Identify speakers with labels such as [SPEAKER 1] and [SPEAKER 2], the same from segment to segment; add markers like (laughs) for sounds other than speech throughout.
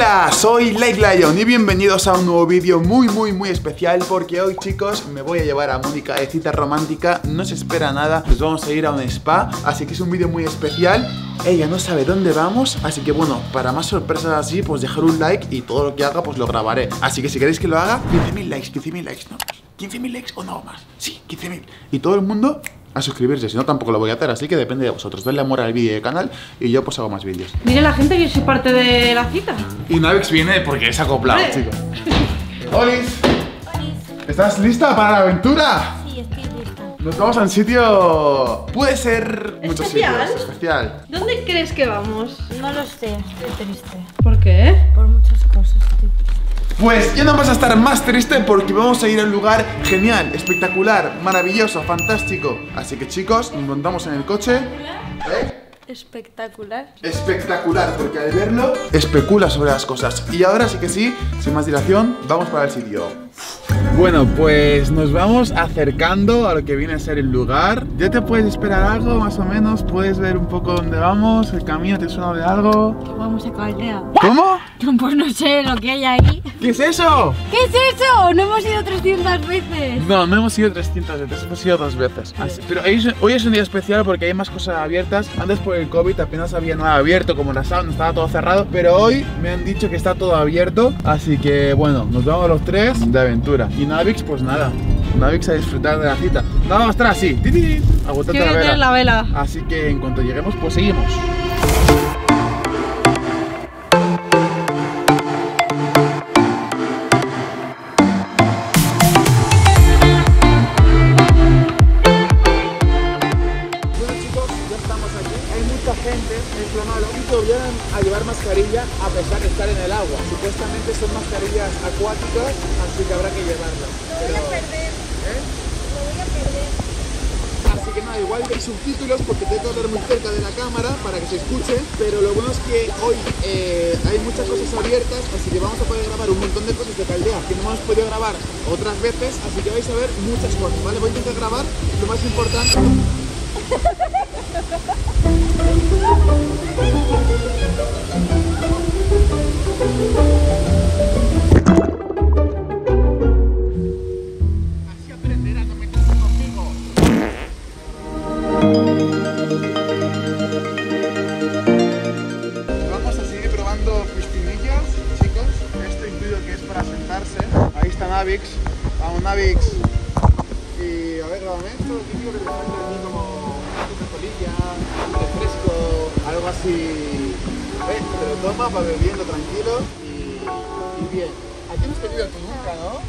[SPEAKER 1] Hola, soy Lake Lion y bienvenidos a un nuevo vídeo muy muy muy especial porque hoy chicos me voy a llevar a Mónica de cita romántica, no se espera nada, nos vamos a ir a un spa, así que es un vídeo muy especial ella no sabe dónde vamos, así que bueno, para más sorpresas así, pues dejar un like y todo lo que haga, pues lo grabaré. Así que si queréis que lo haga, 15.000 likes, 15.000 likes, no, 15.000 likes o no más. Sí, 15.000. Y todo el mundo a suscribirse, si no tampoco lo voy a hacer, así que depende de vosotros. Denle amor al vídeo y al canal y yo pues hago más vídeos.
[SPEAKER 2] Mire la gente que soy parte de la cita.
[SPEAKER 1] Y Navix viene porque es acoplado,
[SPEAKER 2] Hombre.
[SPEAKER 1] chicos. (laughs) ¡Olis! ¿Estás lista para la aventura?
[SPEAKER 3] Sí, estoy lista.
[SPEAKER 1] Nos vamos a un sitio... Puede ser muchos
[SPEAKER 2] ¿Especial?
[SPEAKER 1] sitios. Especial.
[SPEAKER 2] ¿Dónde crees que vamos?
[SPEAKER 3] No lo sé, estoy triste.
[SPEAKER 2] ¿Por qué?
[SPEAKER 3] Por muchas cosas estoy triste.
[SPEAKER 1] Pues ya no vas a estar más triste porque vamos a ir a un lugar genial, espectacular, maravilloso, fantástico. Así que chicos, nos montamos en el coche. ¿Eh?
[SPEAKER 3] Espectacular.
[SPEAKER 1] Espectacular, porque al verlo especula sobre las cosas. Y ahora sí que sí, sin más dilación, vamos para el sitio. Bueno, pues nos vamos acercando a lo que viene a ser el lugar. ¿Ya te puedes esperar algo, más o menos? ¿Puedes ver un poco dónde vamos? ¿El camino te suena de algo?
[SPEAKER 3] Vamos a Caldea.
[SPEAKER 1] ¿Cómo? (laughs)
[SPEAKER 3] Pues no sé lo que hay ahí.
[SPEAKER 1] ¿Qué es eso?
[SPEAKER 3] ¿Qué es eso? No hemos ido 300 veces.
[SPEAKER 1] No, no hemos ido 300 veces, hemos ido dos veces. Así- pero hoy es, hoy es un día especial porque hay más cosas abiertas. Antes por el COVID apenas había nada abierto, como la sauna, estaba todo cerrado. Pero hoy me han dicho que está todo abierto. Así que bueno, nos vamos los tres de aventura. Y Navix, pues nada. Navix a disfrutar de la cita. No, vamos atrás, sí.
[SPEAKER 2] Quiero
[SPEAKER 1] la vela.
[SPEAKER 2] la vela.
[SPEAKER 1] Así que en cuanto lleguemos, pues seguimos. Que habrá que llevarlas. Pero-
[SPEAKER 3] perder.
[SPEAKER 1] ¿eh?
[SPEAKER 3] Lo voy a perder.
[SPEAKER 1] Así que nada, igual hay subtítulos porque tengo que hablar muy cerca de la cámara para que se escuche, pero lo bueno es que hoy eh, hay muchas cosas abiertas, así que vamos a poder grabar un montón de cosas de Caldea que no hemos podido grabar otras veces, así que vais a ver muchas cosas, ¿vale? Voy a intentar grabar lo más importante. (laughs) Navix. Vamos, Navix. Y a ver, grábame esto. Típico que te sale aquí como una colilla, un refresco, algo así. ¿Ves? Te lo toma, va bebiendo tranquilo y, y bien. Aquí no has venido tú nunca, ¿no?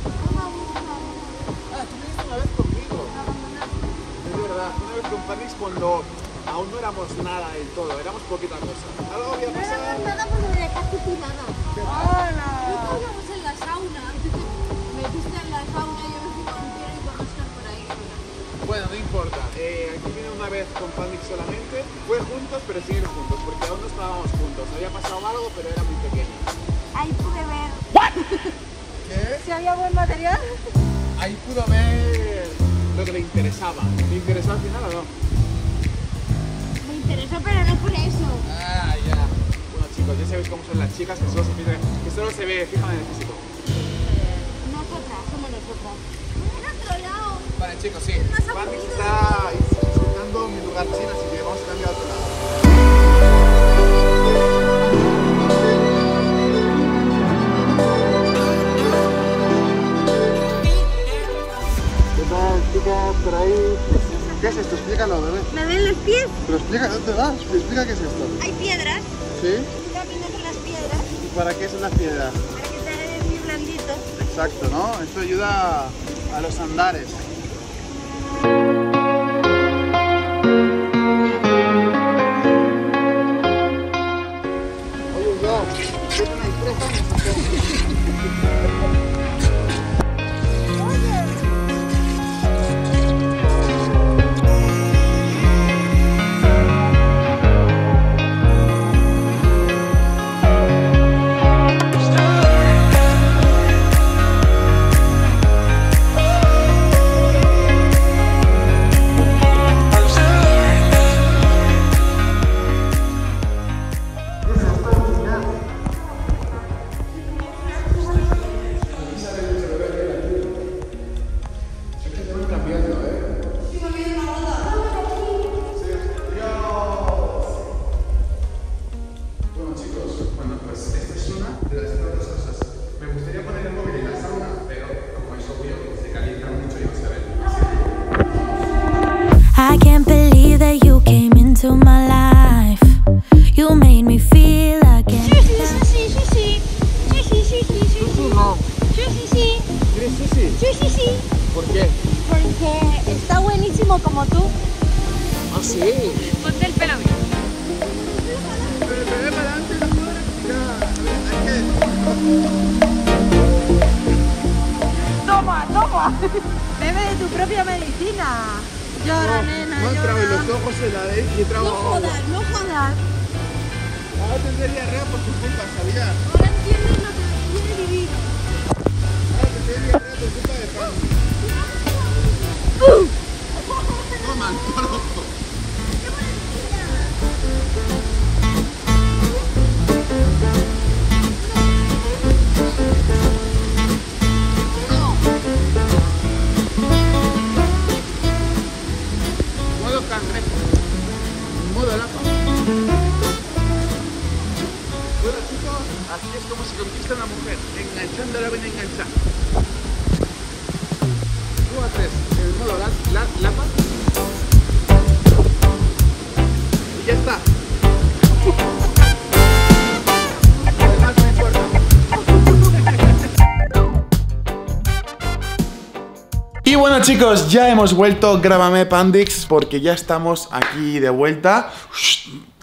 [SPEAKER 1] Ah, tú viniste una vez conmigo. Es verdad, una vez con Panix cuando aún no éramos nada del todo, éramos poquita cosa. Algo había
[SPEAKER 3] No éramos
[SPEAKER 1] pasado.
[SPEAKER 3] nada porque me dejaste tirada.
[SPEAKER 2] ¡Hola!
[SPEAKER 1] Importa. Eh, aquí vine una vez con Panix solamente. Fue juntos, pero siguen juntos, porque aún no estábamos juntos. Había pasado algo, pero era muy pequeño.
[SPEAKER 3] Ahí pude ver
[SPEAKER 1] ¿Qué?
[SPEAKER 3] si había buen material.
[SPEAKER 1] Ahí pudo ver lo que le interesaba. ¿Le interesó al final o no?
[SPEAKER 3] Me interesó, pero no por eso.
[SPEAKER 1] Ah, ya. Bueno, chicos, ya sabéis cómo son las chicas que solo se, que solo se ve, fijan en el físico.
[SPEAKER 3] Nosotras. En otro lado.
[SPEAKER 1] Vale, chicos, sí.
[SPEAKER 3] aburrido.
[SPEAKER 1] está disfrutando mi lugar chino, así que vamos a cambiar a otro lado. ¿Qué tal, chicas, por ahí? ¿Qué es esto? Explícalo, bebé.
[SPEAKER 3] ¿Me ven los pies?
[SPEAKER 1] Pero explica, ¿dónde vas? Explica qué es esto.
[SPEAKER 3] Hay piedras.
[SPEAKER 1] ¿Sí?
[SPEAKER 3] Tú caminas en las piedras
[SPEAKER 1] ¿Y para qué son las piedras? Exacto, ¿no? Esto ayuda a los andares. Oye, yo, tengo una empresa
[SPEAKER 3] fumo como tú.
[SPEAKER 1] Ah, sí.
[SPEAKER 3] Ponte el pelo
[SPEAKER 1] que...
[SPEAKER 3] Toma, toma. Bebe de tu propia medicina. Llora, nena,
[SPEAKER 1] No trago los ojos en la ley y trago
[SPEAKER 3] No jodas, no jodas.
[SPEAKER 1] Ahora tendré diarrea por tu culpa, ¿sabías?
[SPEAKER 3] Ahora entiendes lo que quiere vivir.
[SPEAKER 1] Ahora tendré diarrea Toma, toma. Modo. Modo. Bueno chicos, así es como se conquista una mujer, enganchándola bien enganchada. Y ya está. Y bueno chicos, ya hemos vuelto, grábame Pandix, porque ya estamos aquí de vuelta.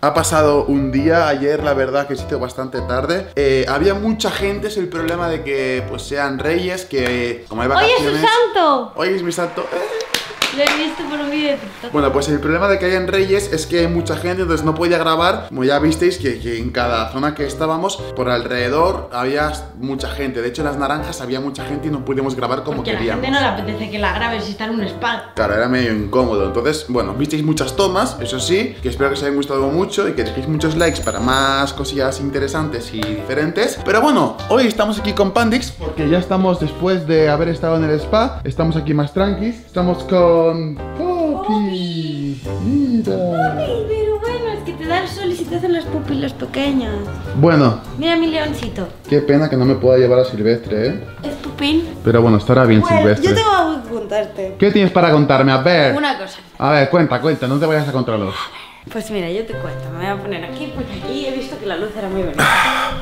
[SPEAKER 1] Ha pasado un día, ayer la verdad que se hizo bastante tarde. Eh, había mucha gente, es el problema de que pues sean reyes, que como hay
[SPEAKER 2] ¡Hoy es
[SPEAKER 1] vacaciones...
[SPEAKER 2] su santo!
[SPEAKER 1] Hoy es mi santo. Eh,
[SPEAKER 2] Lo he visto por un vídeo de TikTok.
[SPEAKER 1] Bueno, pues el problema de que hayan reyes es que hay mucha gente, entonces no podía grabar. Como ya visteis, que, que en cada zona que estábamos, por alrededor había mucha gente. De hecho, en las naranjas había mucha gente y no pudimos grabar como
[SPEAKER 2] Porque a la
[SPEAKER 1] queríamos.
[SPEAKER 2] gente no le apetece que la grabes y está en un spa.
[SPEAKER 1] Claro, era medio incómodo. Entonces, bueno, visteis muchas tomas, eso sí, que espero que os haya gustado mucho y que dejéis muchos likes para más cosillas interesantes y diferentes. Pero bueno, hoy estamos aquí con Pandix porque ya estamos después de haber estado en el spa, estamos aquí más tranquis. Estamos con Poppy. Mira.
[SPEAKER 2] Ay, pero bueno, es que te da el sol y se te hacen las pupilas pequeñas.
[SPEAKER 1] Bueno,
[SPEAKER 2] Mira mi leoncito.
[SPEAKER 1] qué pena que no me pueda llevar a Silvestre, ¿eh?
[SPEAKER 2] Es pupín.
[SPEAKER 1] Pero bueno, estará bien Silvestre.
[SPEAKER 2] yo tengo algo que contarte.
[SPEAKER 1] ¿Qué tienes para contarme? A ver.
[SPEAKER 2] Una cosa.
[SPEAKER 1] A ver, cuenta, cuenta, no te vayas a controlar.
[SPEAKER 2] Pues mira, yo te cuento. Me voy a poner aquí porque aquí he visto que la luz era muy bonita.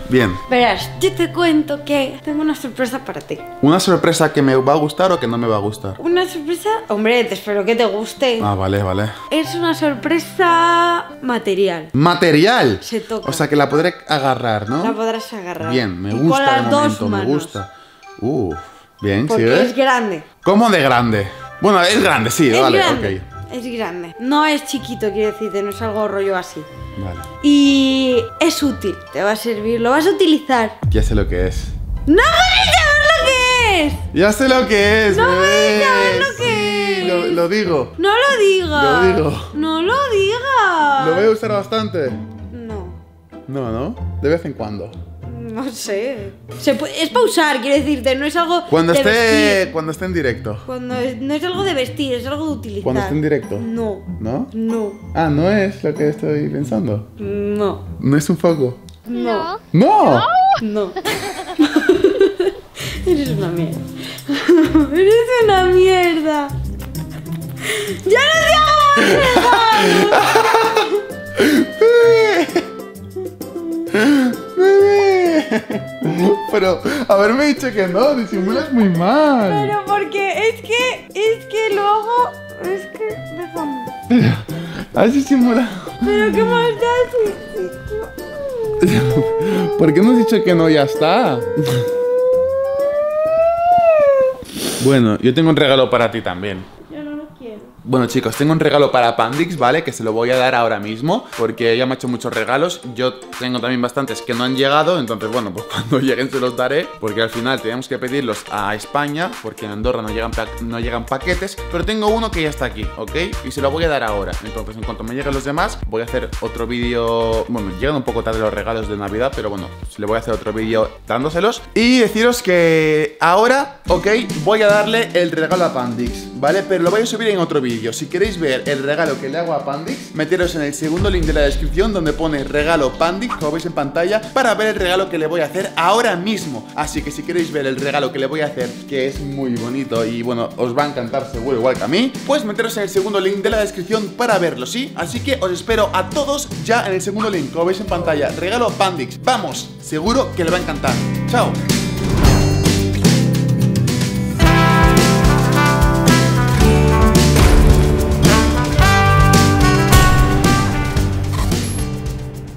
[SPEAKER 2] (sighs)
[SPEAKER 1] Bien.
[SPEAKER 2] Verás, yo te cuento que tengo una sorpresa para ti.
[SPEAKER 1] ¿Una sorpresa que me va a gustar o que no me va a gustar?
[SPEAKER 2] Una sorpresa, hombre, te espero que te guste.
[SPEAKER 1] Ah, vale, vale.
[SPEAKER 2] Es una sorpresa material.
[SPEAKER 1] Material.
[SPEAKER 2] Se toca.
[SPEAKER 1] O sea que la podré agarrar, ¿no?
[SPEAKER 2] La podrás agarrar.
[SPEAKER 1] Bien, me
[SPEAKER 2] Y
[SPEAKER 1] gusta
[SPEAKER 2] Con las
[SPEAKER 1] de
[SPEAKER 2] dos
[SPEAKER 1] momento,
[SPEAKER 2] manos.
[SPEAKER 1] me gusta. Uh, bien,
[SPEAKER 2] Porque
[SPEAKER 1] ¿sigues?
[SPEAKER 2] es grande.
[SPEAKER 1] ¿Cómo de grande? Bueno, es grande, sí,
[SPEAKER 2] es
[SPEAKER 1] vale,
[SPEAKER 2] grande.
[SPEAKER 1] ok.
[SPEAKER 2] Es grande. No es chiquito, quiero decirte, no es algo rollo así.
[SPEAKER 1] Vale.
[SPEAKER 2] Y es útil, te va a servir, lo vas a utilizar.
[SPEAKER 1] Ya sé lo que es.
[SPEAKER 2] ¡No puedes saber lo que es!
[SPEAKER 1] Ya sé lo que es,
[SPEAKER 2] No
[SPEAKER 1] bebé.
[SPEAKER 2] puedes saber lo que
[SPEAKER 1] Sí,
[SPEAKER 2] es.
[SPEAKER 1] Lo, lo digo.
[SPEAKER 2] No lo digas.
[SPEAKER 1] Lo digo.
[SPEAKER 2] No lo digas.
[SPEAKER 1] Lo voy a usar bastante.
[SPEAKER 2] No,
[SPEAKER 1] No, ¿no? De vez en cuando.
[SPEAKER 2] No sé. Se pu- es para usar, quiero decirte, no es algo
[SPEAKER 1] Cuando
[SPEAKER 2] de
[SPEAKER 1] esté,
[SPEAKER 2] vestir.
[SPEAKER 1] cuando esté en directo.
[SPEAKER 2] Cuando es- no es algo de vestir, es algo de utilizar.
[SPEAKER 1] Cuando esté en directo.
[SPEAKER 2] No,
[SPEAKER 1] ¿No?
[SPEAKER 2] no,
[SPEAKER 1] Ah, no es lo que estoy pensando.
[SPEAKER 2] no,
[SPEAKER 1] No es un foco.
[SPEAKER 2] no,
[SPEAKER 1] ¡No!
[SPEAKER 2] no. (laughs) Eres una mierda. (laughs) Eres una mierda. ¡Ya no te hago (laughs)
[SPEAKER 1] Pero haberme dicho que no, disimulas muy mal.
[SPEAKER 2] Pero porque es que, es que lo hago, es que déjame.
[SPEAKER 1] Has disimulado.
[SPEAKER 2] Pero qué más da (laughs)
[SPEAKER 1] ¿Por qué no has dicho que no? Ya está. (laughs) Bueno, yo tengo un regalo para ti también.
[SPEAKER 2] Yo no lo quiero.
[SPEAKER 1] Bueno chicos, tengo un regalo para Pandix, ¿vale? Que se lo voy a dar ahora mismo Porque ella me ha hecho muchos regalos Yo tengo también bastantes que no han llegado Entonces bueno, (laughs) pues cuando lleguen se los daré Porque al final tenemos que pedirlos a España Porque en Andorra no llegan, no llegan paquetes Pero tengo uno que ya está aquí, ¿ok? Y se lo voy a dar ahora Entonces en cuanto me lleguen los demás Voy a hacer otro vídeo Bueno, llegan un poco tarde los regalos de Navidad Pero bueno, le voy a hacer otro vídeo dándoselos Y deciros que ahora, ¿ok? Voy a darle el regalo a Pandix, ¿vale? Pero lo voy a subir en otro Si queréis ver el regalo que le hago a Pandix Meteros en el segundo link de la descripción Donde pone regalo Pandix, como veis en pantalla Para ver el regalo que le voy a hacer ahora mismo. Así que si queréis ver el regalo que le voy a hacer Que es muy bonito y bueno, os va a encantar seguro igual que a mí Pues meteros en el segundo link de la descripción para verlo, ¿sí? Así que os espero a todos ya en el segundo link. Como veis en pantalla, regalo Pandix. Vamos, seguro que le va a encantar. Chao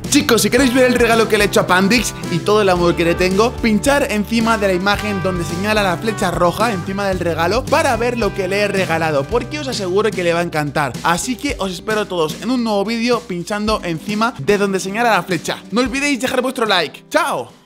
[SPEAKER 1] Chicos, si queréis ver el regalo que le he hecho a Pandix y todo el amor que le tengo, pinchar encima de la imagen donde señala la flecha roja encima del regalo para ver lo que le he regalado, porque os aseguro que le va a encantar. Así que os espero todos en un nuevo vídeo pinchando encima de donde señala la flecha. No olvidéis dejar vuestro like. ¡Chao!